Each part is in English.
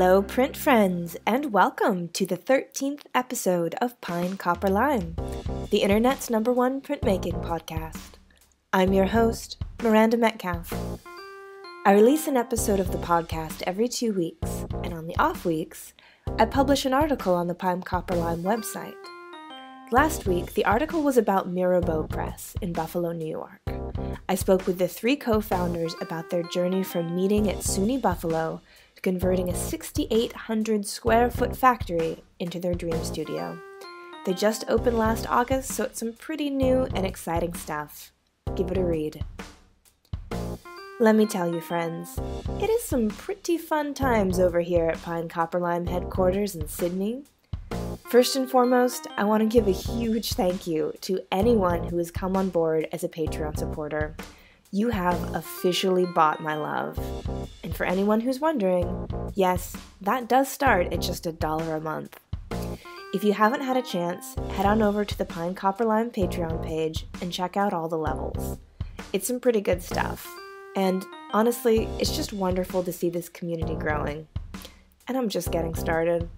Hello, print friends, and welcome to the 13th episode of Pine Copper Lime, the internet's number one printmaking podcast. I'm your host, Miranda Metcalf. I release an episode of the podcast every two weeks, and on the off weeks, I publish an article on the Pine Copper Lime website. Last week, the article was about Mirabo Press in Buffalo, New York. I spoke with the three co founders about their journey from meeting at SUNY Buffalo converting a 6,800 square foot factory into their dream studio. They just opened last August, so it's some pretty new and exciting stuff. Give it a read. Let me tell you, friends, it is some pretty fun times over here at Pine Copper Lime headquarters in Sydney. First and foremost, I want to give a huge thank you to anyone who has come on board as a Patreon supporter you have officially bought my love. And for anyone who's wondering, yes, that does start at just a dollar a month. If you haven't had a chance, head on over to the Pine Copper Lime Patreon page and check out all the levels. It's some pretty good stuff. And honestly, it's just wonderful to see this community growing. And I'm just getting started.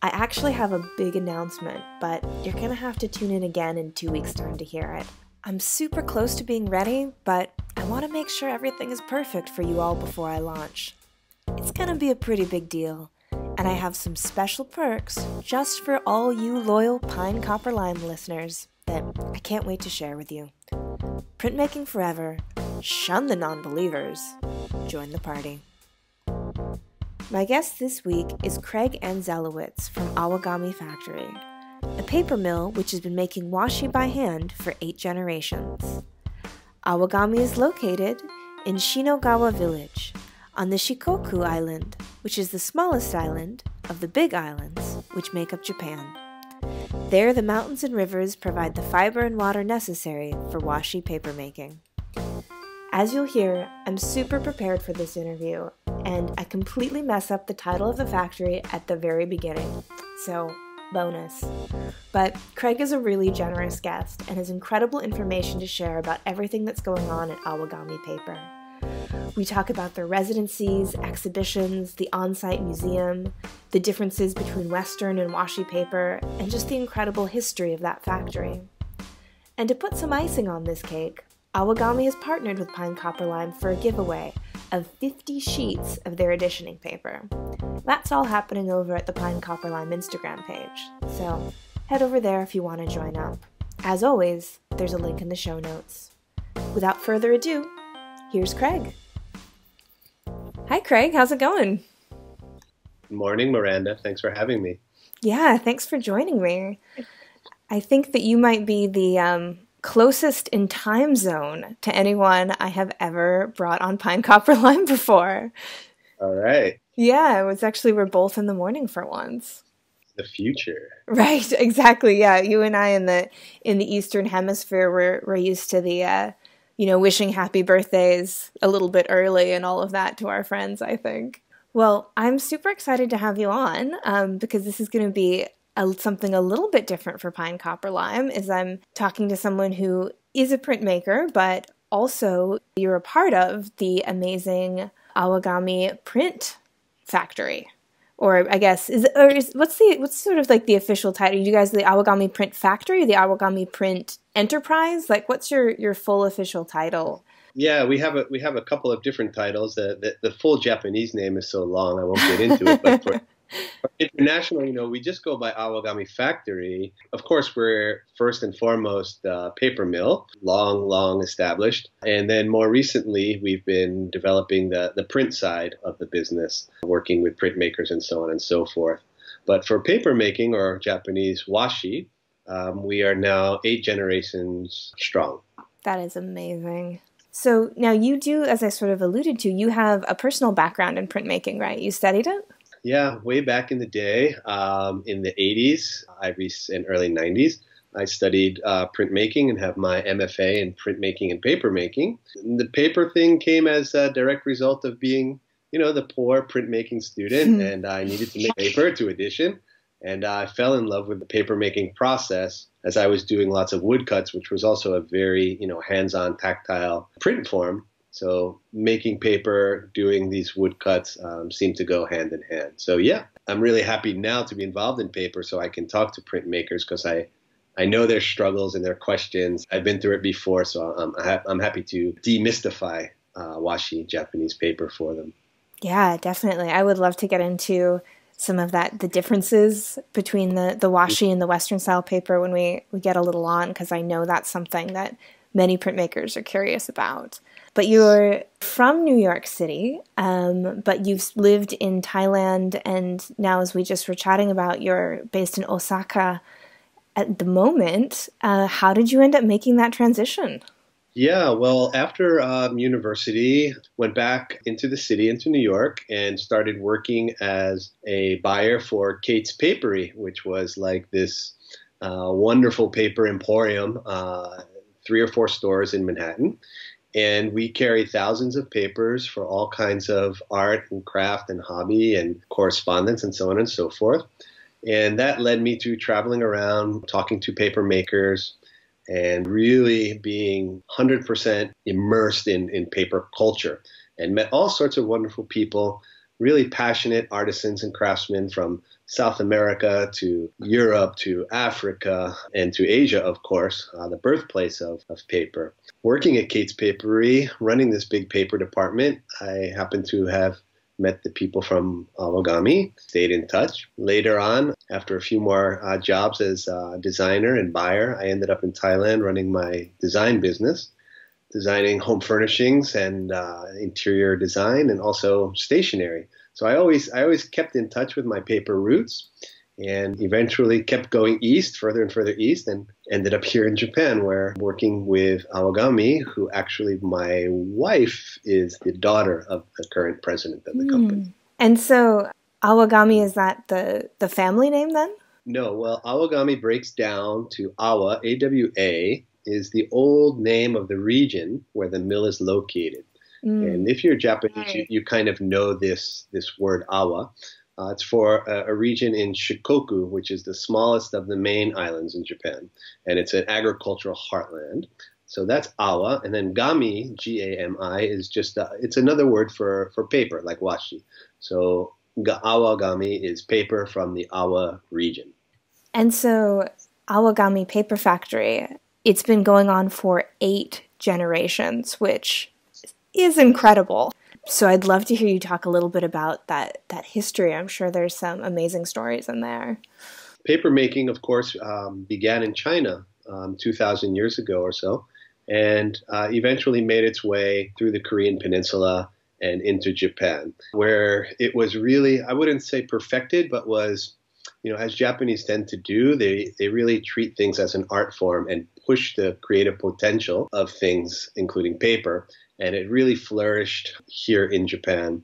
I actually have a big announcement, but you're gonna have to tune in again in two weeks' time to hear it. I'm super close to being ready, but I want to make sure everything is perfect for you all before I launch. It's gonna be a pretty big deal, and I have some special perks just for all you loyal Pine Copper Lime listeners that I can't wait to share with you. Printmaking forever, shun the non believers, join the party. My guest this week is Craig Anczelowitz from Awagami Factory a paper mill which has been making washi by hand for eight generations. Awagami is located in Yoshinogawa Village on the Shikoku Island, which is the smallest island of the big islands which make up Japan. There, the mountains and rivers provide the fiber and water necessary for washi paper making. As you'll hear, I'm super prepared for this interview, and I completely mess up the title of the factory at the very beginning. So bonus. But Craig is a really generous guest and has incredible information to share about everything that's going on at Awagami Paper. We talk about their residencies, exhibitions, the on site museum, the differences between Western and washi paper, and just the incredible history of that factory. And to put some icing on this cake, Awagami has partnered with Pine Copper Lime for a giveaway of 50 sheets of their editioning paper. That's all happening over at the Pine Copper Lime Instagram page, so head over there if you want to join up. As always, there's a link in the show notes. Without further ado, here's Craig. Hi, Craig. How's it going? Morning, Miranda. Thanks for having me. Yeah, thanks for joining me. I think that you might be the um, closest in time zone to anyone I have ever brought on Pine Copper Lime before. All right. Yeah, it was actually we're both in the morning for once. The future. Right, exactly. Yeah, you and I in the in the eastern hemisphere we're we're used to the uh you know, wishing happy birthdays a little bit early and all of that to our friends, I think. Well, I'm super excited to have you on um, because this is going to be a, something a little bit different for Pine Copper Lime is I'm talking to someone who is a printmaker, but also you're a part of the amazing Awagami print factory. Or I guess is or is what's the what's sort of like the official title? You guys the Awagami Print Factory, the Awagami Print Enterprise? Like what's your your full official title? Yeah, we have a we have a couple of different titles. The the, the full Japanese name is so long I won't get into it, but for International, you know, we just go by Awagami Factory. Of course, we're first and foremost a paper mill, long, long established. And then more recently, we've been developing the, the print side of the business, working with printmakers and so on and so forth. But for paper making, or Japanese washi, um, we are now eight generations strong. That is amazing. So now you do, as I sort of alluded to, you have a personal background in printmaking, right? You studied it? Yeah, way back in the day, um, in the 80s, I and early 90s, I studied uh, printmaking and have my MFA in printmaking and papermaking. The paper thing came as a direct result of being, you know, the poor printmaking student, and I needed to make paper to edition. And I fell in love with the papermaking process as I was doing lots of woodcuts, which was also a very, you know, hands-on, tactile print form. So making paper, doing these woodcuts um, seem to go hand in hand. So yeah, I'm really happy now to be involved in paper so I can talk to printmakers because I, I know their struggles and their questions. I've been through it before, so I'm, I'm happy to demystify uh, washi Japanese paper for them. Yeah, definitely. I would love to get into some of that the differences between the the washi and the western style paper when we we get a little on because I know that's something that many printmakers are curious about. But you're from New York City, um, but you've lived in Thailand, and now, as we just were chatting about, you're based in Osaka at the moment. Uh, how did you end up making that transition? Yeah, well, after um, university, went back into the city, into New York, and started working as a buyer for Kate's Paperie, which was like this uh, wonderful paper emporium, uh, three or four stores in Manhattan and we carry thousands of papers for all kinds of art and craft and hobby and correspondence and so on and so forth. And that led me to traveling around, talking to paper makers, and really being 100% immersed in, in paper culture and met all sorts of wonderful people, really passionate artisans and craftsmen from South America to Europe to Africa and to Asia, of course, uh, the birthplace of, of paper. Working at Kate's Paperie, running this big paper department, I happened to have met the people from Awagami, stayed in touch. Later on, after a few more uh, jobs as a designer and buyer, I ended up in Thailand running my design business, designing home furnishings and uh, interior design and also stationery. So I always I always kept in touch with my paper roots and eventually kept going east, further and further east, and ended up here in Japan, where I'm working with Awagami, who actually my wife is the daughter of the current president of the mm. company. And so, Awagami is that the the family name then? No, well, Awagami breaks down to Awa, A W A, is the old name of the region where the mill is located. Mm. And if you're Japanese, right. you, you, kind of know this this word awa. Uh, it's for a, a, region in Shikoku, which is the smallest of the main islands in Japan, and it's an agricultural heartland. So that's awa, and then gami, G-A-M-I, is just a, it's another word for for paper, like washi. So awa gami is paper from the awa region. And so Awagami Paper Factory, it's been going on for eight generations, which is incredible. So I'd love to hear you talk a little bit about that that history. I'm sure there's some amazing stories in there. Paper making, of course, um, began in China um, 2,000 years ago or so, and uh, eventually made its way through the Korean Peninsula and into Japan, where it was really, I wouldn't say perfected, but was, you know, as Japanese tend to do, they, they really treat things as an art form and push the creative potential of things, including paper, and it really flourished here in Japan.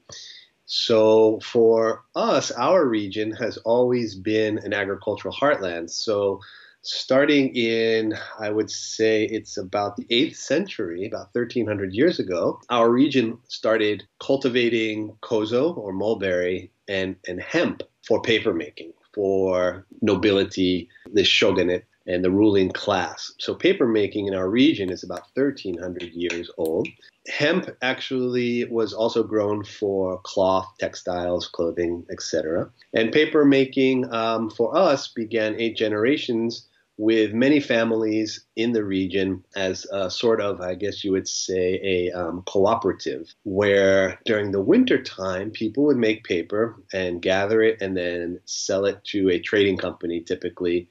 So for us, our region has always been an agricultural heartland. So starting in, I would say it's about the 8th century, about 1300 years ago, our region started cultivating kozo or mulberry and, and hemp for paper making, for nobility, the shogunate and the ruling class. So paper making in our region is about 1300 years old. Hemp actually was also grown for cloth, textiles, clothing, etc. And paper making um, for us began eight generations with many families in the region as a sort of, I guess you would say, a um, cooperative, where during the winter time, people would make paper and gather it and then sell it to a trading company, typically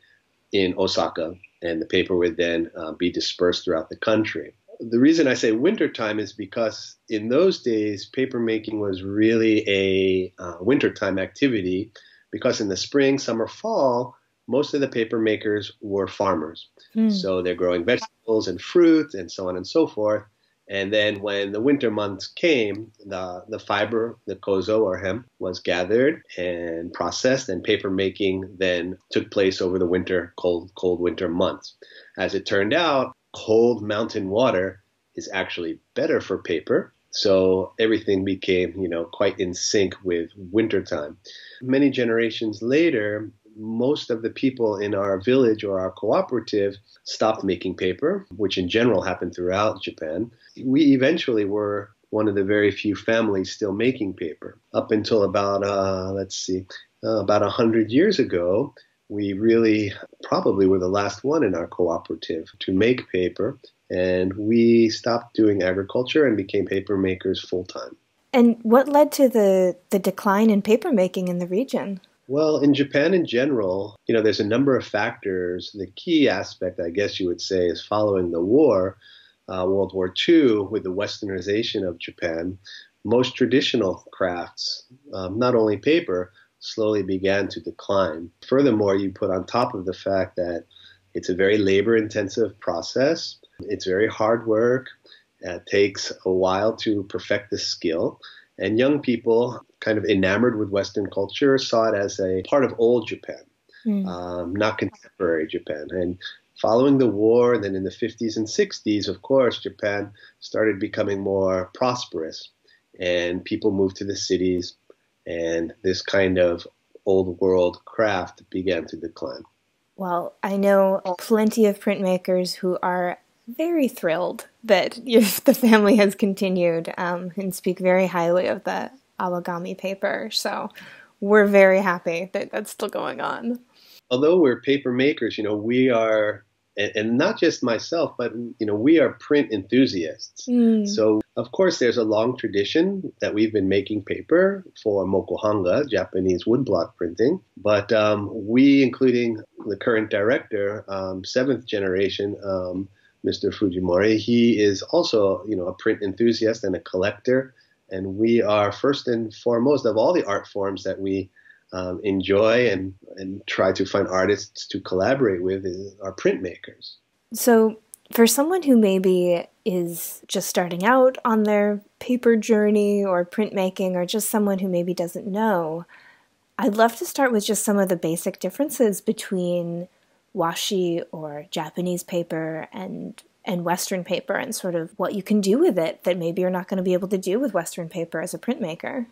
in Osaka, and the paper would then uh, be dispersed throughout the country. The reason I say wintertime is because in those days, paper making was really a uh, wintertime activity because in the spring, summer, fall, most of the paper makers were farmers. Mm. So they're growing vegetables and fruit and so on and so forth. And then when the winter months came, the, the fiber, the kozo or hemp, was gathered and processed, and paper making then took place over the winter, cold, cold winter months. As it turned out, cold mountain water is actually better for paper. So everything became, you know, quite in sync with wintertime. Many generations later, most of the people in our village or our cooperative stopped making paper, which in general happened throughout Japan. We eventually were one of the very few families still making paper. Up until about, uh, let's see, uh, about 100 years ago, we really probably were the last one in our cooperative to make paper. And we stopped doing agriculture and became paper makers full time. And what led to the, the decline in paper making in the region? Well, in Japan in general, you know, there's a number of factors. The key aspect, I guess you would say, is following the war, uh, World War II, with the westernization of Japan, most traditional crafts, um, not only paper, slowly began to decline. Furthermore, you put on top of the fact that it's a very labor intensive process, it's very hard work, it takes a while to perfect the skill. And young people, kind of enamored with Western culture, saw it as a part of old Japan, mm. um, not contemporary Japan. And following the war, then in the 50s and 60s, of course, Japan started becoming more prosperous. And people moved to the cities, and this kind of old world craft began to decline. Well, I know plenty of printmakers who are very thrilled that the family has continued um, and speak very highly of the awagami paper. So we're very happy that that's still going on. Although we're paper makers, you know, we are, and, not just myself, but, you know, we are print enthusiasts. Mm. So, of course, there's a long tradition that we've been making paper for mokuhanga, Japanese woodblock printing. But um, we, including the current director, um, seventh generation, um, Mr. Fujimori. He is also, you know, a print enthusiast and a collector, and we are first and foremost of all the art forms that we um, enjoy and and try to find artists to collaborate with are printmakers. So, for someone who maybe is just starting out on their paper journey or printmaking, or just someone who maybe doesn't know, I'd love to start with just some of the basic differences between washi or Japanese paper and and Western paper and sort of what you can do with it that maybe you're not going to be able to do with Western paper as a printmaker?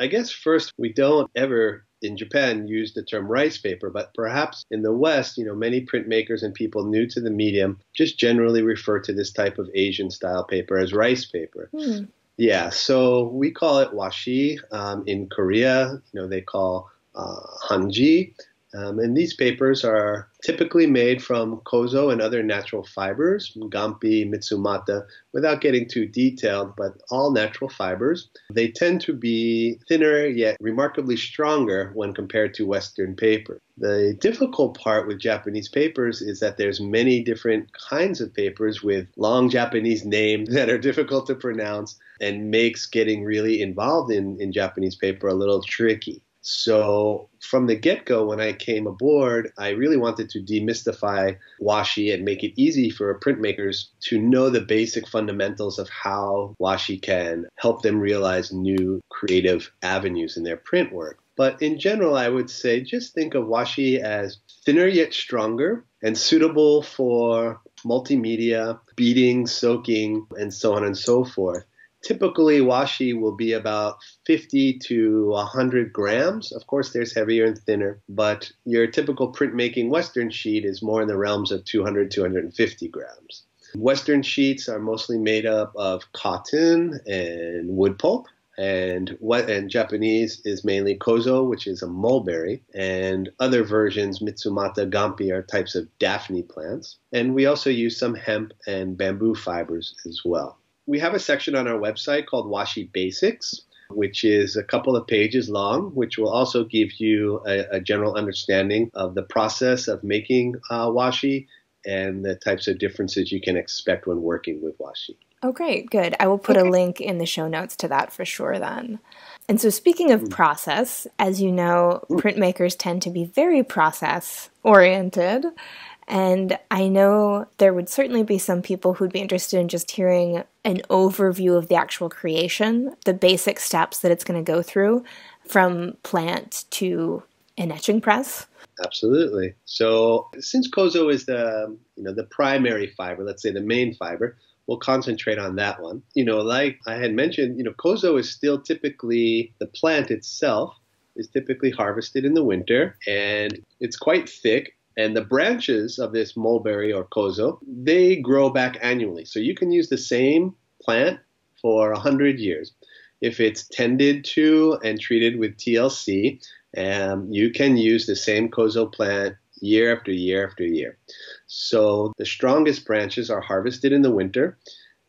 I guess first, we don't ever in Japan use the term rice paper, but perhaps in the West, you know, many printmakers and people new to the medium just generally refer to this type of Asian style paper as rice paper. Hmm. Yeah, so we call it washi. Um, in Korea, you know, they call uh, hanji. Um, and these papers are typically made from kozo and other natural fibers, gampi, mitsumata, without getting too detailed, but all natural fibers. They tend to be thinner yet remarkably stronger when compared to Western paper. The difficult part with Japanese papers is that there's many different kinds of papers with long Japanese names that are difficult to pronounce and makes getting really involved in, in Japanese paper a little tricky. So from the get go, when I came aboard, I really wanted to demystify washi and make it easy for printmakers to know the basic fundamentals of how washi can help them realize new creative avenues in their print work. But in general, I would say just think of washi as thinner yet stronger and suitable for multimedia, beading, soaking, and so on and so forth. Typically, washi will be about 50 to 100 grams. Of course, there's heavier and thinner, but your typical printmaking Western sheet is more in the realms of 200, 250 grams. Western sheets are mostly made up of cotton and wood pulp. And what and Japanese is mainly kozo, which is a mulberry, and other versions, mitsumata, gampi, are types of daphne plants. And we also use some hemp and bamboo fibers as well we have a section on our website called Washi Basics, which is a couple of pages long, which will also give you a, a general understanding of the process of making uh, washi and the types of differences you can expect when working with washi. Oh, great. Good. I will put okay. a link in the show notes to that for sure then. And so, speaking of mm. process, as you know, mm. printmakers tend to be very process oriented. And I know there would certainly be some people who'd be interested in just hearing an overview of the actual creation, the basic steps that it's going to go through from plant to an etching press. Absolutely. So since kozo is the you know the primary fiber, let's say the main fiber, we'll concentrate on that one. You know, like I had mentioned, you know, kozo is still typically the plant itself is typically harvested in the winter and it's quite thick. And the branches of this mulberry or kozo, they grow back annually. So you can use the same plant for 100 years. If it's tended to and treated with TLC, um, you can use the same kozo plant year after year after year. So the strongest branches are harvested in the winter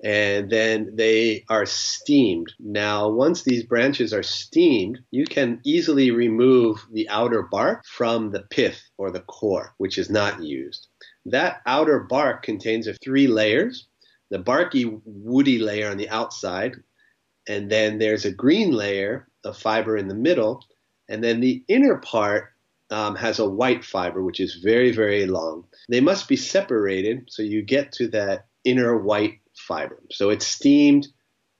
and then they are steamed. Now, once these branches are steamed, you can easily remove the outer bark from the pith or the core, which is not used. That outer bark contains three layers the barky, woody layer on the outside, and then there's a green layer of fiber in the middle, and then the inner part um, has a white fiber, which is very, very long. They must be separated so you get to that inner white So it's steamed,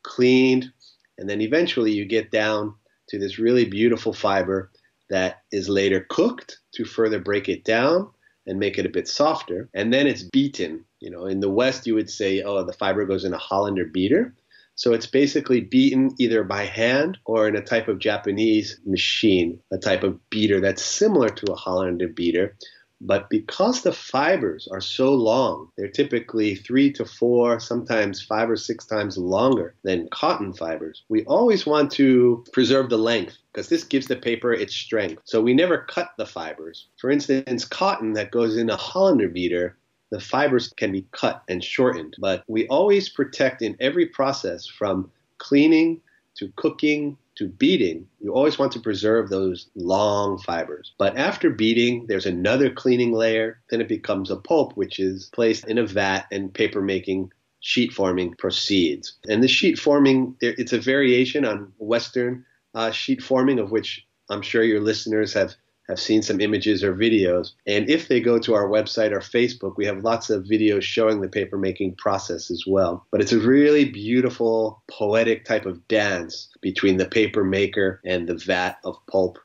cleaned, and then eventually you get down to this really beautiful fiber that is later cooked to further break it down and make it a bit softer. And then it's beaten. You know, in the West, you would say, oh, the fiber goes in a Hollander beater. So it's basically beaten either by hand or in a type of Japanese machine, a type of beater that's similar to a Hollander beater, but because the fibers are so long, they're typically three to four, sometimes five or six times longer than cotton fibers. We always want to preserve the length because this gives the paper its strength. So we never cut the fibers. For instance, cotton that goes in a Hollander beater the fibers can be cut and shortened, but we always protect in every process from cleaning to cooking to beating, you always want to preserve those long fibers. But after beating, there's another cleaning layer. Then it becomes a pulp, which is placed in a vat and paper making sheet forming proceeds. And the sheet forming, it's a variation on Western uh, sheet forming, of which I'm sure your listeners have have seen some images or videos. And if they go to our website or Facebook, we have lots of videos showing the paper making process as well. But it's a really beautiful, poetic type of dance between the paper maker and the vat of pulp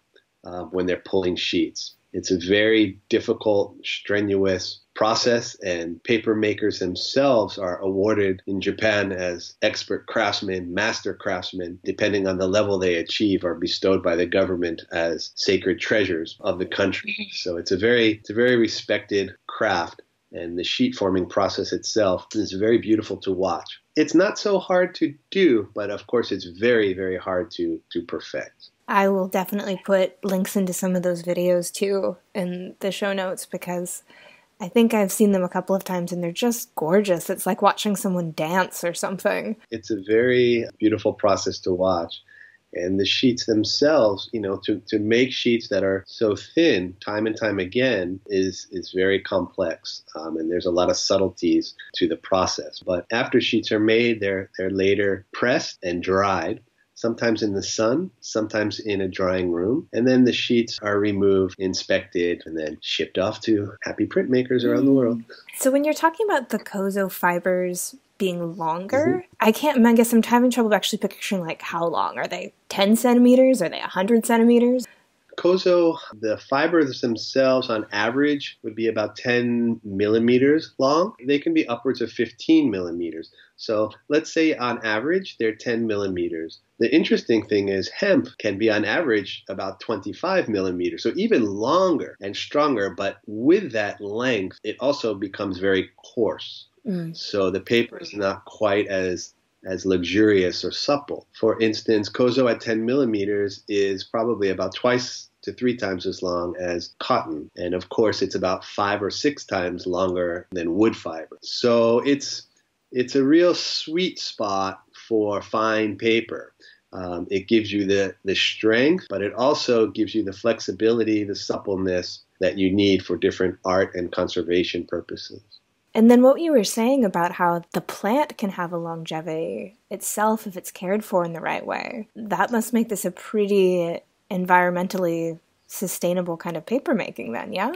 uh, when they're pulling sheets. It's a very difficult, strenuous process, and paper makers themselves are awarded in Japan as expert craftsmen, master craftsmen, depending on the level they achieve, are bestowed by the government as sacred treasures of the country. Mm-hmm. So it's a very, it's a very respected craft, and the sheet forming process itself is very beautiful to watch. It's not so hard to do, but of course, it's very, very hard to to perfect. I will definitely put links into some of those videos too in the show notes because I think I've seen them a couple of times and they're just gorgeous. It's like watching someone dance or something. It's a very beautiful process to watch. And the sheets themselves, you know, to, to make sheets that are so thin time and time again is, is very complex. Um, and there's a lot of subtleties to the process. But after sheets are made, they're, they're later pressed and dried sometimes in the sun, sometimes in a drying room. And then the sheets are removed, inspected, and then shipped off to happy printmakers around the world. So when you're talking about the Kozo fibers being longer, mm-hmm. I can't, I guess I'm having trouble actually picturing like how long. Are they 10 centimeters? Are they 100 centimeters? Kozo, the fibers themselves on average would be about 10 millimeters long. They can be upwards of 15 millimeters. So let's say on average they're 10 millimeters. The interesting thing is hemp can be on average about 25 millimeters, so even longer and stronger, but with that length, it also becomes very coarse. Mm. So the paper is not quite as as luxurious or supple. For instance, Kozo at 10 millimeters is probably about twice to three times as long as cotton. And of course, it's about five or six times longer than wood fiber. So it's it's a real sweet spot for fine paper. Um, it gives you the, the strength, but it also gives you the flexibility, the suppleness that you need for different art and conservation purposes. And then what you were saying about how the plant can have a longevity itself if it's cared for in the right way, that must make this a pretty environmentally sustainable kind of paper making, then, yeah?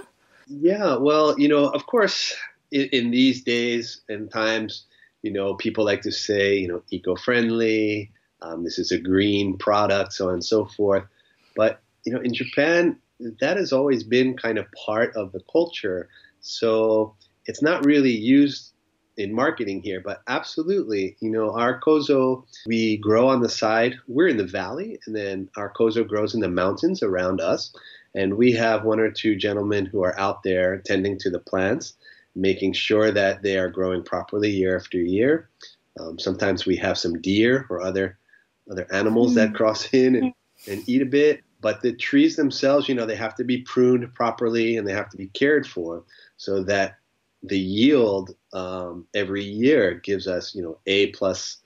Yeah, well, you know, of course, in, in these days and times, you know, people like to say, you know, eco friendly, um, this is a green product, so on and so forth. But, you know, in Japan, that has always been kind of part of the culture. So, it's not really used in marketing here, but absolutely, you know, our kozo we grow on the side. We're in the valley, and then our kozo grows in the mountains around us. And we have one or two gentlemen who are out there tending to the plants, making sure that they are growing properly year after year. Um, sometimes we have some deer or other other animals that hmm. cross in and, and eat a bit. But the trees themselves, you know, they have to be pruned properly and they have to be cared for so that the yield um, every year gives us, you know, A plus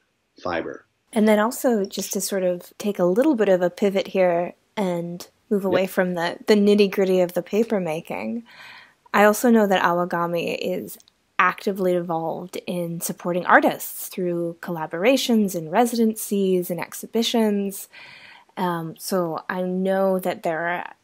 fiber. And then also just to sort of take a little bit of a pivot here and move away yep. from the, the nitty gritty of the paper making. I also know that Awagami is actively involved in supporting artists through collaborations and residencies and exhibitions. Um, so I know that there are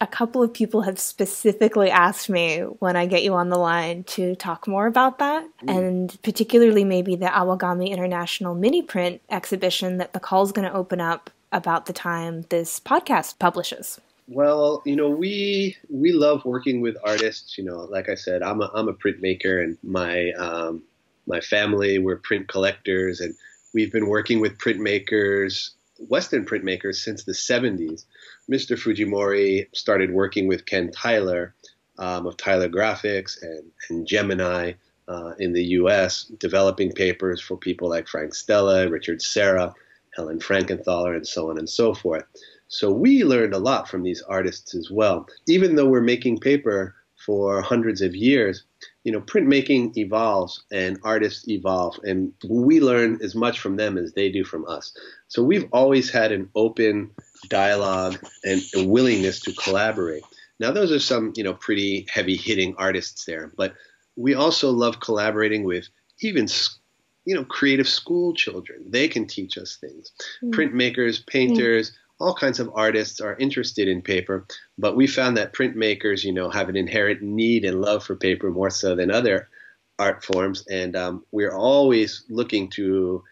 a couple of people have specifically asked me when I get you on the line to talk more about that, mm. and particularly maybe the Awagami International mini print exhibition that the call is going to open up about the time this podcast publishes. Well, you know, we we love working with artists. You know, like I said, I'm a I'm a printmaker, and my um, my family we're print collectors, and we've been working with printmakers, Western printmakers, since the 70s. Mr. Fujimori started working with Ken Tyler um, of Tyler Graphics and, and Gemini uh, in the U.S., developing papers for people like Frank Stella, Richard Serra, Helen Frankenthaler, and so on and so forth. So we learned a lot from these artists as well. Even though we're making paper for hundreds of years, you know, printmaking evolves and artists evolve, and we learn as much from them as they do from us. So we've always had an open dialogue and a willingness to collaborate. Now, those are some, you know, pretty heavy hitting artists there, but we also love collaborating with even you know creative school children they can teach us things mm. printmakers painters mm all kinds of artists are interested in paper, but we found that printmakers, you know, have an inherent need and love for paper more so than other art forms, and um, we're always looking to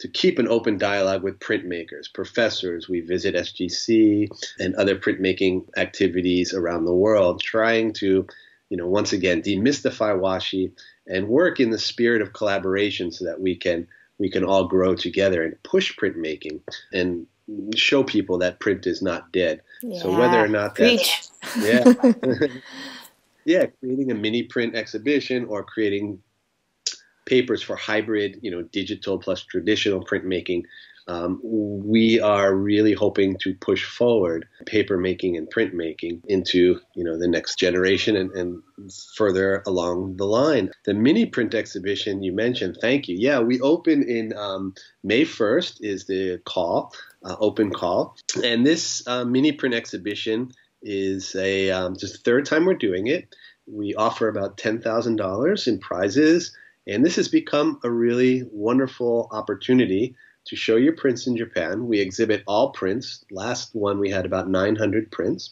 to keep an open dialogue with printmakers, professors. We visit SGC and other printmaking activities around the world, trying to, you know, once again demystify washi and work in the spirit of collaboration so that we can we can all grow together and push printmaking and show people that print is not dead. Yeah. So whether or not that's yeah, yeah, creating a mini print exhibition or creating papers for hybrid, you know, digital plus traditional printmaking um, we are really hoping to push forward paper making and print making into you know the next generation and, and further along the line. The mini print exhibition you mentioned, thank you. Yeah, we open in um, May 1st is the call, uh, open call, and this uh, mini print exhibition is a um, just the third time we're doing it. We offer about ten thousand dollars in prizes, and this has become a really wonderful opportunity to show your prints in Japan. We exhibit all prints. Last one we had about 900 prints.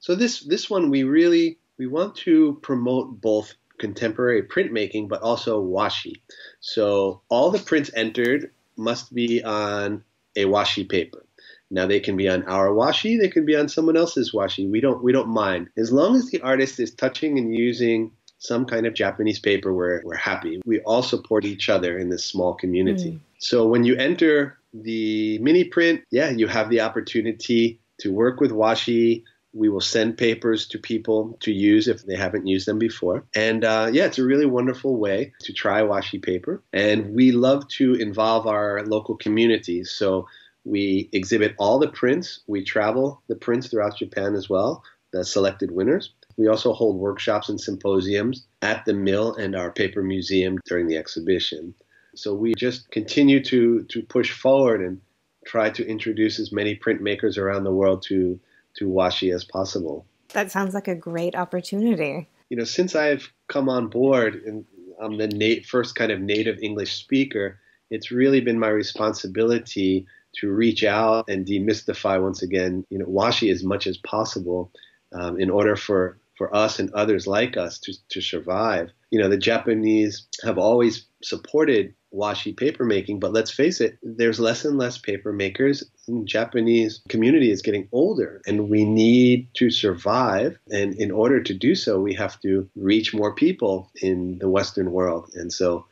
So this this one we really we want to promote both contemporary printmaking but also washi. So all the prints entered must be on a washi paper. Now they can be on our washi, they can be on someone else's washi. We don't we don't mind as long as the artist is touching and using some kind of Japanese paper, we're, we're happy. We all support each other in this small community. Mm. So when you enter the mini print, yeah, you have the opportunity to work with washi. We will send papers to people to use if they haven't used them before. And uh, yeah, it's a really wonderful way to try washi paper. And we love to involve our local communities. So we exhibit all the prints. We travel the prints throughout Japan as well, the selected winners. We also hold workshops and symposiums at the mill and our paper museum during the exhibition. So we just continue to, to push forward and try to introduce as many printmakers around the world to, to washi as possible. That sounds like a great opportunity. You know, since I've come on board and I'm the nat- first kind of native English speaker, it's really been my responsibility to reach out and demystify once again, you know, washi as much as possible um, in order for for us and others like us to, to survive. You know, the Japanese have always supported washi paper making, but let's face it, there's less and less paper makers. The Japanese community is getting older and we need to survive. And in order to do so, we have to reach more people in the Western world. And so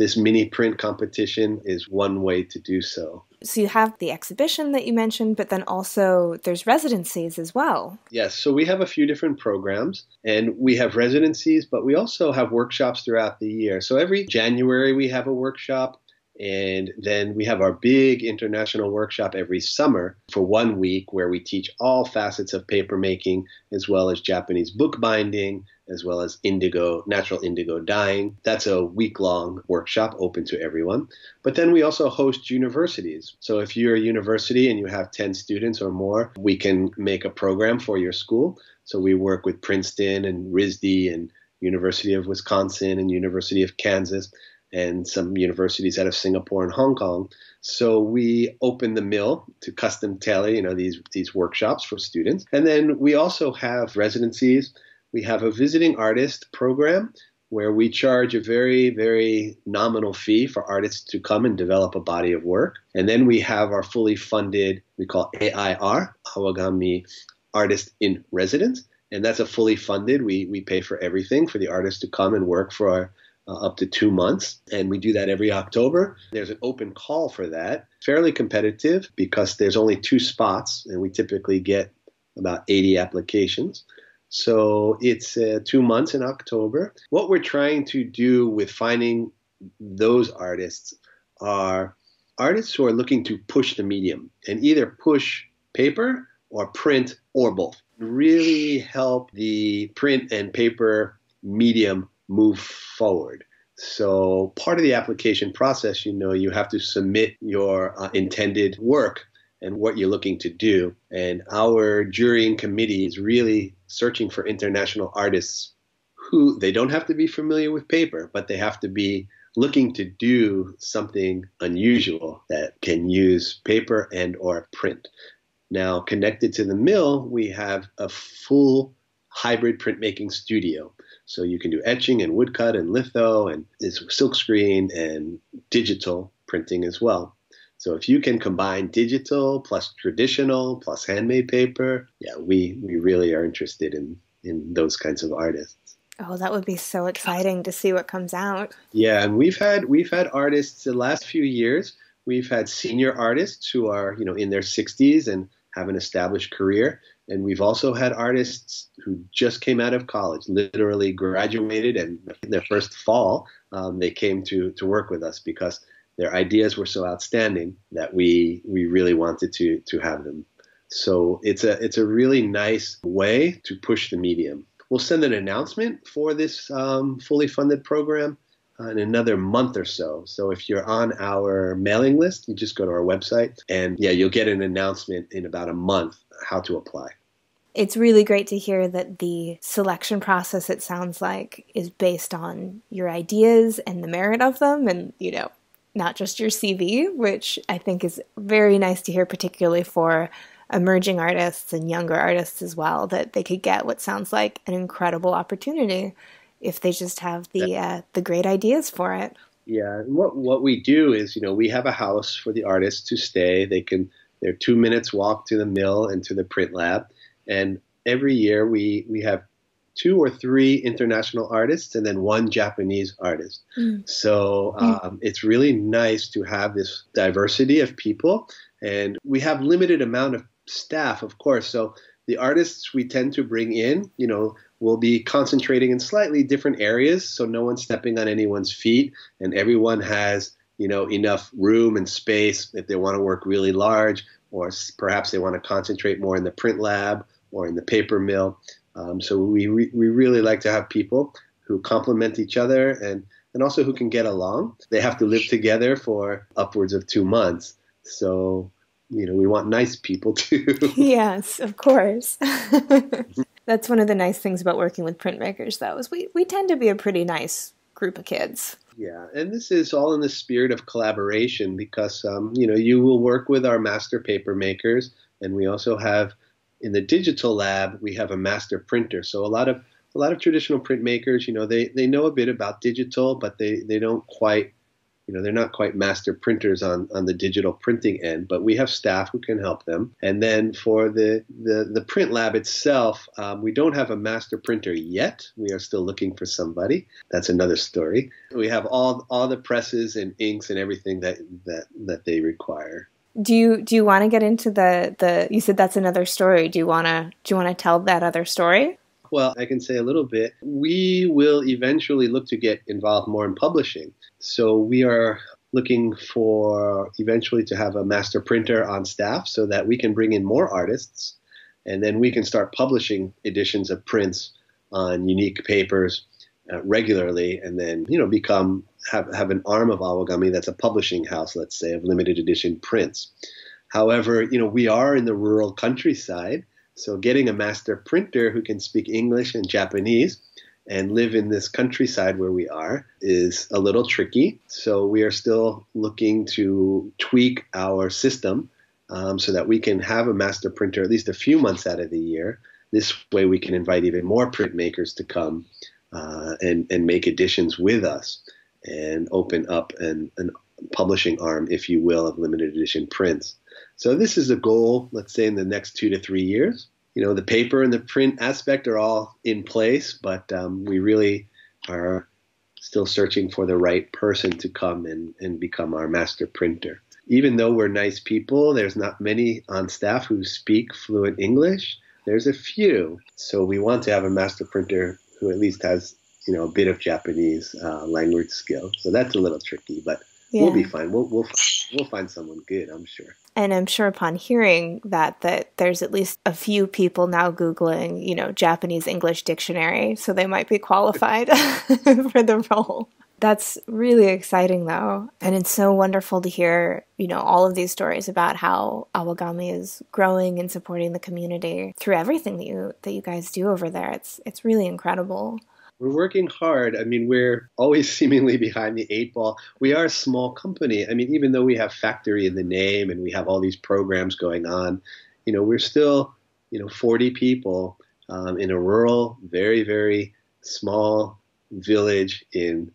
this mini print competition is one way to do so. So you have the exhibition that you mentioned, but then also there's residencies as well. Yes, so we have a few different programs and we have residencies, but we also have workshops throughout the year. So every January we have a workshop. And then we have our big international workshop every summer for one week where we teach all facets of paper making as well as Japanese bookbinding, as well as indigo, natural indigo dyeing. That's a week long workshop open to everyone. But then we also host universities. So if you're a university and you have 10 students or more, we can make a program for your school. So we work with Princeton and RISD and University of Wisconsin and University of Kansas and some universities out of Singapore and Hong Kong. So we open the mill to custom tailor, you know, these these workshops for students. And then we also have residencies. We have a visiting artist program where we charge a very, very nominal fee for artists to come and develop a body of work. And then we have our fully funded, we call AIR, Awagami Artist in Residence. And that's a fully funded, we, we pay for everything for the artist to come and work for our uh, up to two months. And we do that every October. There's an open call for that, fairly competitive because there's only two spots, and we typically get about 80 applications. So it's uh, two months in October. What we're trying to do with finding those artists are artists who are looking to push the medium and either push paper or print or both. Really help the print and paper medium move forward. So, part of the application process, you know, you have to submit your uh, intended work and what you're looking to do. And our jurying committee is really searching for international artists who they don't have to be familiar with paper, but they have to be looking to do something unusual that can use paper and or print. Now, connected to the mill, we have a full hybrid printmaking studio. So you can do etching and woodcut and litho and silkscreen and digital printing as well. So if you can combine digital plus traditional plus handmade paper, yeah, we, we really are interested in, in those kinds of artists. Oh, that would be so exciting to see what comes out. Yeah, and we've had we've had artists the last few years. We've had senior artists who are, you know, in their 60s and have an established career. And we've also had artists who just came out of college, literally graduated, and in their first fall, um, they came to, to work with us because their ideas were so outstanding that we we really wanted to to have them. So it's a it's a really nice way to push the medium. We'll send an announcement for this um, fully funded program in another month or so. So if you're on our mailing list, you just go to our website and yeah, you'll get an announcement in about a month how to apply. It's really great to hear that the selection process, it sounds like, is based on your ideas and the merit of them and, you know, not just your CV, which I think is very nice to hear, particularly for emerging artists and younger artists as well, that they could get what sounds like an incredible opportunity if they just have the uh, the great ideas for it. Yeah, and what what we do is, you know, we have a house for the artists to stay. They can they're two minutes walk to the mill and to the print lab, and every year we we have two or three international artists and then one Japanese artist. Mm. So um, mm. it's really nice to have this diversity of people, and we have limited amount of staff, of course. So the artists we tend to bring in, you know, will be concentrating in slightly different areas, so no one's stepping on anyone's feet, and everyone has you know enough room and space if they want to work really large, or perhaps they want to concentrate more in the print lab or in the paper mill. Um, so we re- we really like to have people who complement each other and and also who can get along. They have to live together for upwards of two months. So you know we want nice people too. yes, of course. That's one of the nice things about working with printmakers, though, is we, we tend to be a pretty nice group of kids. Yeah, and this is all in the spirit of collaboration because um, you know you will work with our master paper makers, and we also have in the digital lab we have a master printer. So a lot of a lot of traditional printmakers, you know, they they know a bit about digital, but they they don't quite you know they're not quite master printers on on the digital printing end but we have staff who can help them. And then for the the, the print lab itself um, we don't have a master printer yet. We are still looking for somebody. That's another story. We have all all the presses and inks and everything that that that they require do you do you want to get into the the you said that's another story do you want to do you want to tell that other story well, I can say a little bit. We will eventually look to get involved more in publishing. So we are looking for eventually to have a master printer on staff so that we can bring in more artists and then we can start publishing editions of prints on unique papers uh, regularly and then you know become have, have an arm of awagami that's a publishing house let's say of limited edition prints however you know we are in the rural countryside so getting a master printer who can speak English and Japanese and live in this countryside where we are is a little tricky. So we are still looking to tweak our system um, so that we can have a master printer at least a few months out of the year. This way we can invite even more printmakers to come uh, and, and make editions with us and open up an, an publishing arm, if you will, of limited edition prints. So this is a goal, let's say in the next two to three years. You know, the paper and the print aspect are all in place, but um, we really are still searching for the right person to come and, and become our master printer. Even though we're nice people, there's not many on staff who speak fluent English. There's a few. So we want to have a master printer who at least has, you know, a bit of Japanese uh, language skill. So that's a little tricky, but yeah. we'll be fine. We'll, we'll, we'll find someone good, I'm sure. And I'm sure upon hearing that that there's at least a few people now googling, you know, Japanese English dictionary, so they might be qualified for the role. That's really exciting though. And it's so wonderful to hear, you know, all of these stories about how Awagami is growing and supporting the community through everything that you that you guys do over there. It's it's really incredible we're working hard. I mean, we're always seemingly behind the eight ball. We are a small company. I mean, even though we have factory in the name and we have all these programs going on, you know, we're still, you know, 40 people um, in a rural, very, very small village in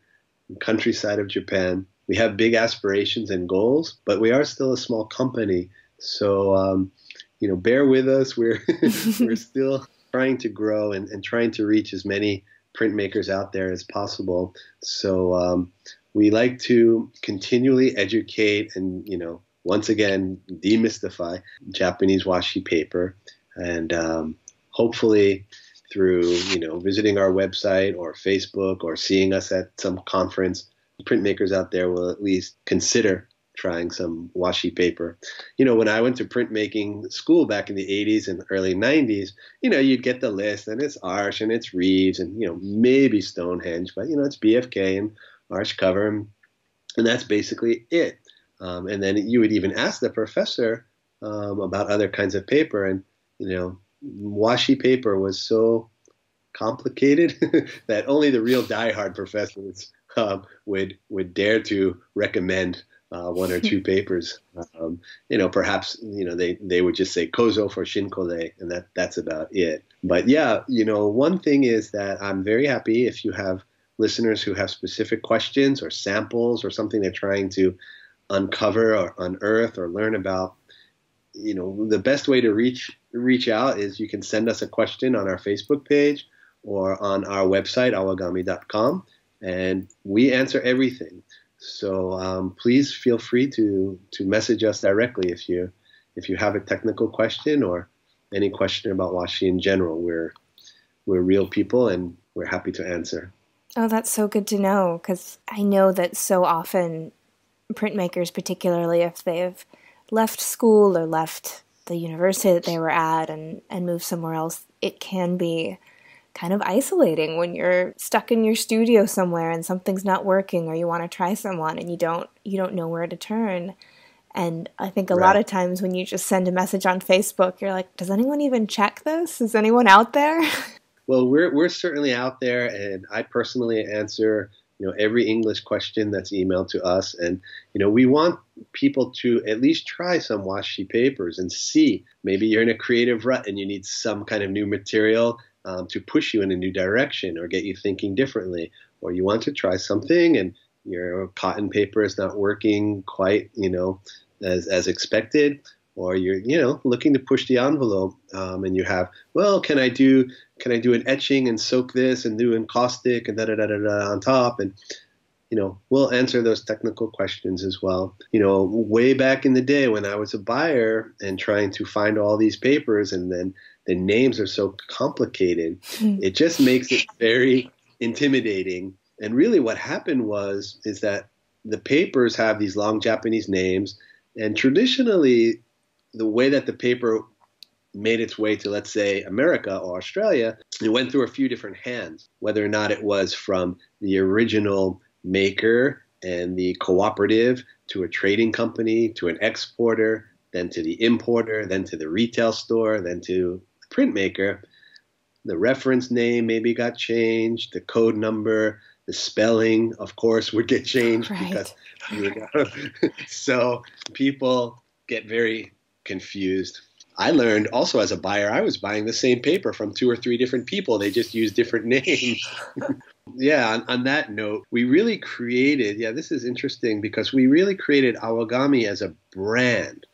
countryside of Japan. We have big aspirations and goals, but we are still a small company. So, um, you know, bear with us. We're we're still trying to grow and, and trying to reach as many printmakers out there as possible. So um, we like to continually educate and, you know, once again, demystify Japanese washi paper. And um, hopefully, through you know visiting our website or Facebook or seeing us at some conference, printmakers out there will at least consider trying some washi paper. You know, when I went to printmaking school back in the 80s and early 90s, you know, you'd get the list and it's Arches and it's Rives and, you know, maybe Stonehenge, but, you know, it's BFK and Arches cover and, and that's basically it. Um, and then you would even ask the professor um, about other kinds of paper and, you know, washi paper was so complicated that only the real diehard professors um, would would dare to recommend uh, one or two papers. Um, you know, perhaps you know they, they would just say Kozo for Shinkole, and that that's about it. But yeah, you know, one thing is that I'm very happy if you have listeners who have specific questions or samples or something they're trying to uncover or unearth or learn about. You know, the best way to reach reach out is you can send us a question on our Facebook page or on our website awagami.com, and we answer everything. So um, please feel free to to message us directly if you if you have a technical question or any question about washi in general. We're we're real people and we're happy to answer. Oh, that's so good to know because I know that so often printmakers, particularly if they've left school or left the university that they were at and, and moved somewhere else, it can be kind of isolating when you're stuck in your studio somewhere and something's not working or you want to try someone and you don't you don't know where to turn. And i think a right. lot of times when you just send a message on facebook you're like does anyone even check this? Is anyone out there? Well we're we're certainly out there and i personally answer you know every english question that's emailed to us. And you know we want people to at least try some washi papers and see. Maybe you're in a creative rut and you need some kind of new material um, to push you in a new direction or get you thinking differently, or you want to try something and your cotton paper is not working quite, you know, as, as expected, or you're, you know, looking to push the envelope, um, and you have, well, can I do, can I do an etching and soak this and do encaustic and da da da da, da on top, and you know, we'll answer those technical questions as well. You know, way back in the day when I was a buyer and trying to find all these papers and then the names are so complicated, hmm. it just makes it very intimidating. And really what happened was is that the papers have these long Japanese names and traditionally the way that the paper made its way to, let's say, America or Australia, it went through a few different hands, whether or not it was from the original maker and the cooperative to a trading company to an exporter, then to the importer, then to the retail store, then to printmaker. The reference name maybe got changed, the code number, the spelling, of course, would get changed right. because you know, so people get very confused. I learned also as a buyer, I was buying the same paper from two or three different people. They just used different names. yeah, on, on, that note, we really created, yeah, this is interesting because we really created Awagami as a brand.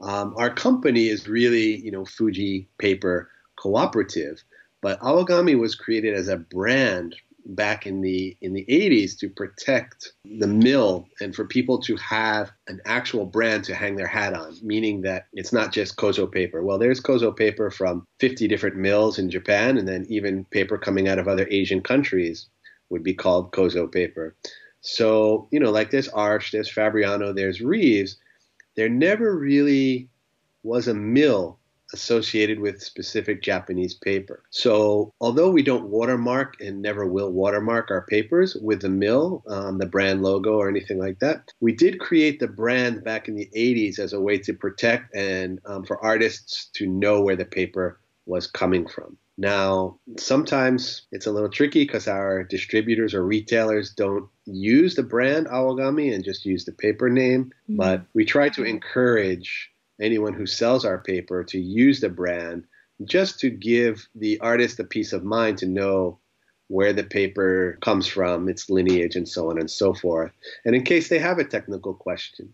Um, our company is really, you know, Fuji Paper Cooperative, but Awagami was created as a brand back in the in the 80s to protect the mill and for people to have an actual brand to hang their hat on meaning that it's not just kozo paper. Well there's kozo paper from 50 different mills in Japan and then even paper coming out of other Asian countries would be called kozo paper. So you know like there's Arch there's Fabriano there's Rives there never really was a mill associated with specific Japanese paper. So, although we don't watermark and never will watermark our papers with the mill, um, the brand logo, or anything like that, we did create the brand back in the 80s as a way to protect and um, for artists to know where the paper was coming from. Now, sometimes it's a little tricky because our distributors or retailers don't use the brand Awagami and just use the paper name, mm-hmm. but we try to encourage anyone who sells our paper to use the brand just to give the artist a peace of mind to know where the paper comes from, its lineage, and so on and so forth. And in case they have a technical question,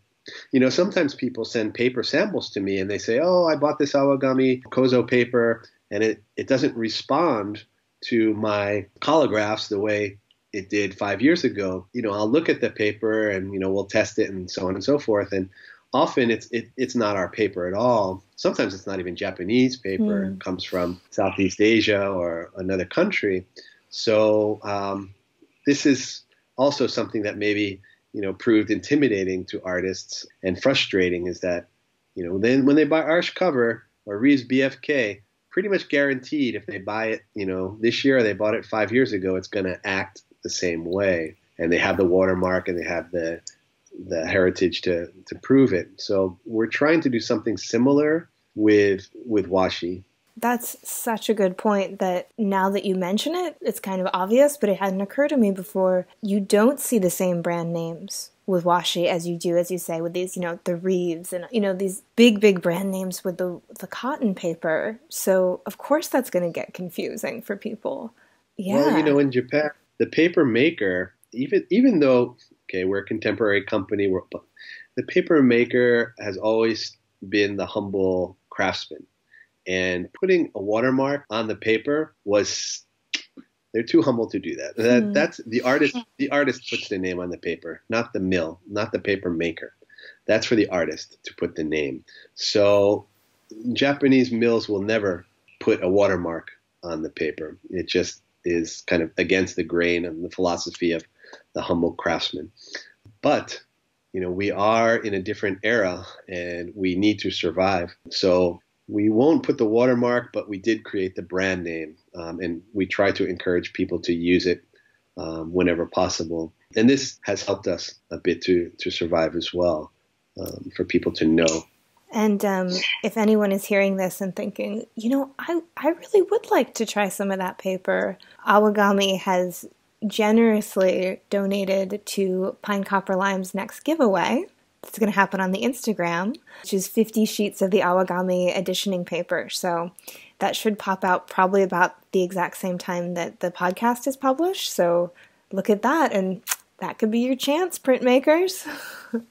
you know, sometimes people send paper samples to me and they say, Oh, I bought this Awagami Kozo paper and it, it doesn't respond to my collagraphs the way it did five years ago. You know, I'll look at the paper and, you know, we'll test it and so on and so forth. And often it's it, it's not our paper at all. Sometimes it's not even Japanese paper. Mm. It comes from Southeast Asia or another country. So um, this is also something that maybe you know proved intimidating to artists and frustrating is that you know then when they buy Arch cover or Rives BFK, pretty much guaranteed if they buy it you know this year or they bought it five years ago, it's going to act the same way, and they have the watermark and they have the the heritage to to prove it. So we're trying to do something similar with with washi. That's such a good point that now that you mention it, it's kind of obvious, but it hadn't occurred to me before. You don't see the same brand names with washi as you do, as you say, with these, you know, the Rives and you know these big, big brand names with the the cotton paper. So of course that's going to get confusing for people. Yeah. Well, you know, in Japan, the paper maker, even even though Okay, we're a contemporary company. We're, the paper maker has always been the humble craftsman, and putting a watermark on the paper was they're too humble to do that. that mm. That's the artist. The artist puts the name on the paper, not the mill, not the paper maker. That's for the artist to put the name. So Japanese mills will never put a watermark on the paper. It just is kind of against the grain and the philosophy of the humble craftsman. But you know, we are in a different era and we need to survive. So we won't put the watermark, but we did create the brand name, um, and we try to encourage people to use it um, whenever possible. And this has helped us a bit to to survive as well, um, for people to know. And um, if anyone is hearing this and thinking, you know, I I really would like to try some of that paper, Awagami has generously donated to Pine Copper Lime's next giveaway. It's going to happen on the Instagram, which is 50 sheets of the Awagami editioning paper. So that should pop out probably about the exact same time that the podcast is published. So look at that and that could be your chance, printmakers.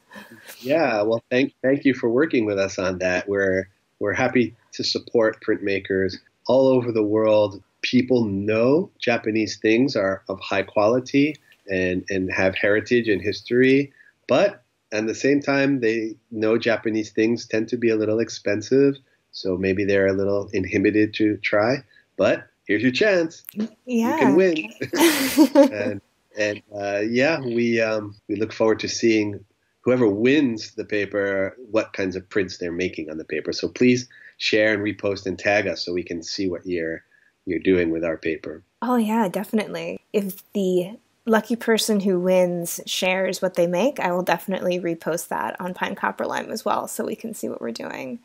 yeah, well, thank thank you for working with us on that. We're we're happy to support printmakers all over the world. People know Japanese things are of high quality and and have heritage and history, but at the same time, they know Japanese things tend to be a little expensive, so maybe they're a little inhibited to try. But here's your chance. Yeah. You can win. and and uh, yeah, we um, we look forward to seeing whoever wins the paper, what kinds of prints they're making on the paper. So please share and repost and tag us so we can see what you're you're doing with our paper. Oh yeah, definitely. If the lucky person who wins shares what they make, I will definitely repost that on Pine Copper Lime as well so we can see what we're doing.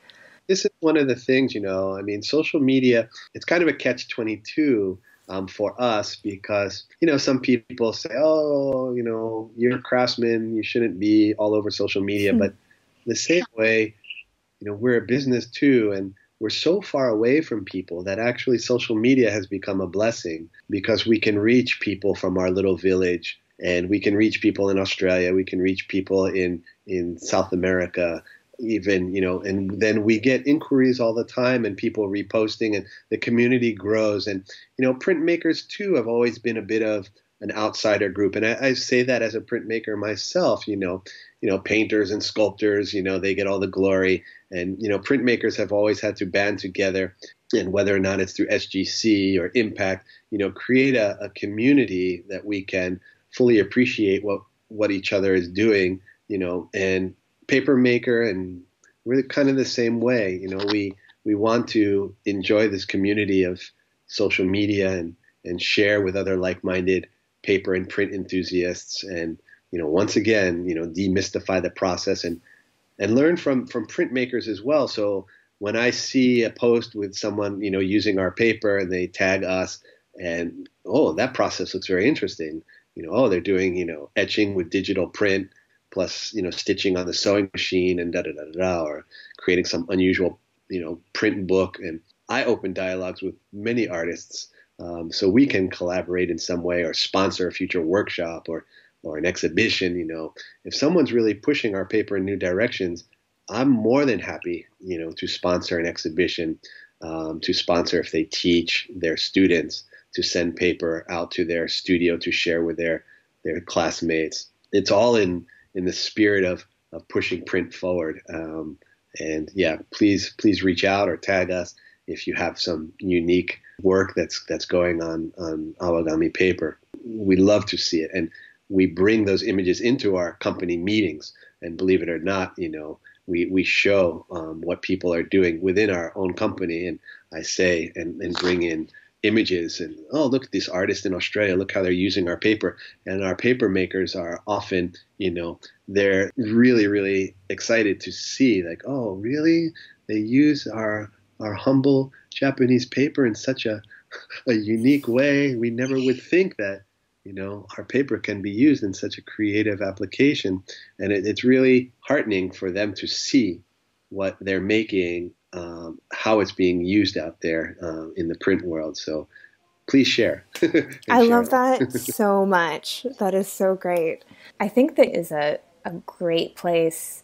This is one of the things, you know, I mean, social media, it's kind of a catch 22 um, for us because, you know, some people say, oh, you know, you're a craftsman, you shouldn't be all over social media. but the same way, you know, we're a business too. And we're so far away from people that actually social media has become a blessing because we can reach people from our little village and we can reach people in Australia, we can reach people in in South America, even you know, and then we get inquiries all the time and people reposting and the community grows and you know, printmakers too have always been a bit of an outsider group, and I, I say that as a printmaker myself. You know, you know, painters and sculptors, you know, they get all the glory. And, you know, printmakers have always had to band together and whether or not it's through SGC or Impact, you know, create a, a community that we can fully appreciate what, what each other is doing, you know, and paper maker and we're kind of the same way, you know, we, we want to enjoy this community of social media and, and share with other like-minded paper and print enthusiasts and you know, once again, you know, demystify the process and and learn from from printmakers as well. So when I see a post with someone, you know, using our paper and they tag us and oh, that process looks very interesting. You know, oh, they're doing, you know, etching with digital print plus, you know, stitching on the sewing machine and da da da da, or creating some unusual, you know, print book. And I open dialogues with many artists um, so we can collaborate in some way or sponsor a future workshop or or an exhibition, you know, if someone's really pushing our paper in new directions, I'm more than happy, you know, to sponsor an exhibition, um, to sponsor if they teach their students, to send paper out to their studio to share with their their classmates. It's all in in the spirit of of pushing print forward. Um, and yeah, please please reach out or tag us if you have some unique work that's that's going on on awagami paper. We love to see it and we bring those images into our company meetings. And believe it or not, you know, we, we show um, what people are doing within our own company. And I say, and, and bring in images and, oh, look at this artist in Australia. Look how they're using our paper. And our paper makers are often, you know, they're really, really excited to see, like, oh, really? They use our, our humble Japanese paper in such a, a unique way. We never would think that you know, our paper can be used in such a creative application, and it, it's really heartening for them to see what they're making, um, how it's being used out there uh, in the print world. So please share. I share love that so much. That is so great. I think that is a, a great place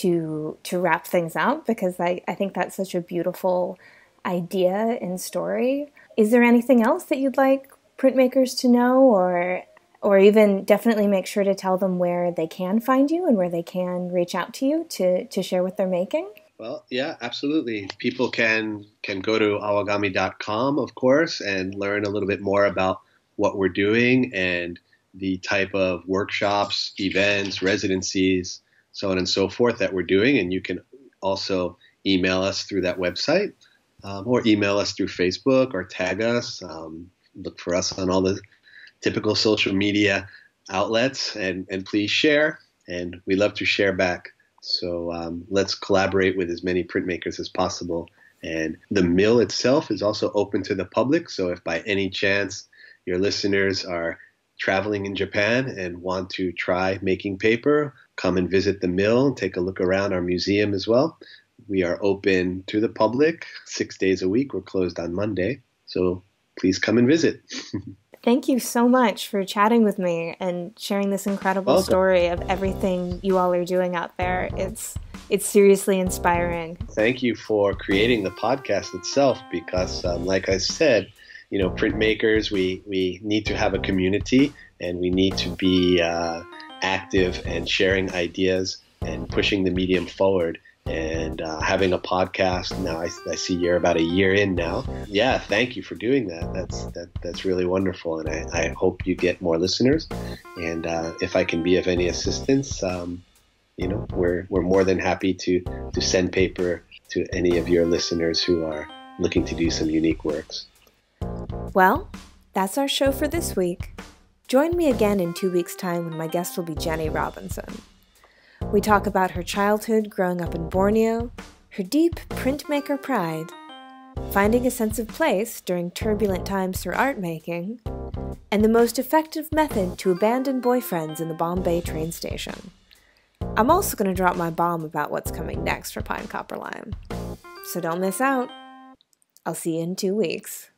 to to wrap things up because I, I think that's such a beautiful idea and story. Is there anything else that you'd like printmakers to know or or even definitely make sure to tell them where they can find you and where they can reach out to you to, to share what they're making? Well, yeah, absolutely. People can can go to awagami.com, of course, and learn a little bit more about what we're doing and the type of workshops, events, residencies, so on and so forth that we're doing. And you can also email us through that website um, or email us through Facebook or tag us. Um, look for us on all the typical social media outlets and, and please share. And we love to share back. So um, let's collaborate with as many printmakers as possible. And the mill itself is also open to the public. So if by any chance your listeners are traveling in Japan and want to try making paper, come and visit the mill, and take a look around our museum as well. We are open to the public six days a week. We're closed on Monday. So please come and visit. Thank you so much for chatting with me and sharing this incredible Welcome. story of everything you all are doing out there. It's it's seriously inspiring. Thank you for creating the podcast itself because, um, like I said, you know, printmakers, we, we need to have a community and we need to be uh, active and sharing ideas and pushing the medium forward and uh, having a podcast. Now I, I, see you're about a year in now. Yeah thank you for doing that. That's that, that's really wonderful and I, I hope you get more listeners. And uh, if i can be of any assistance um, you know we're, we're more than happy to to send paper to any of your listeners who are looking to do some unique works. Well that's our show for this week. Join me again in two weeks time when my guest will be jenny robinson we talk about her childhood growing up in Borneo, her deep printmaker pride, finding a sense of place during turbulent times through art making, and the most effective method to abandon boyfriends in the Bombay train station. I'm also going to drop my bomb about what's coming next for Pine Copper Lime. So don't miss out. I'll see you in two weeks.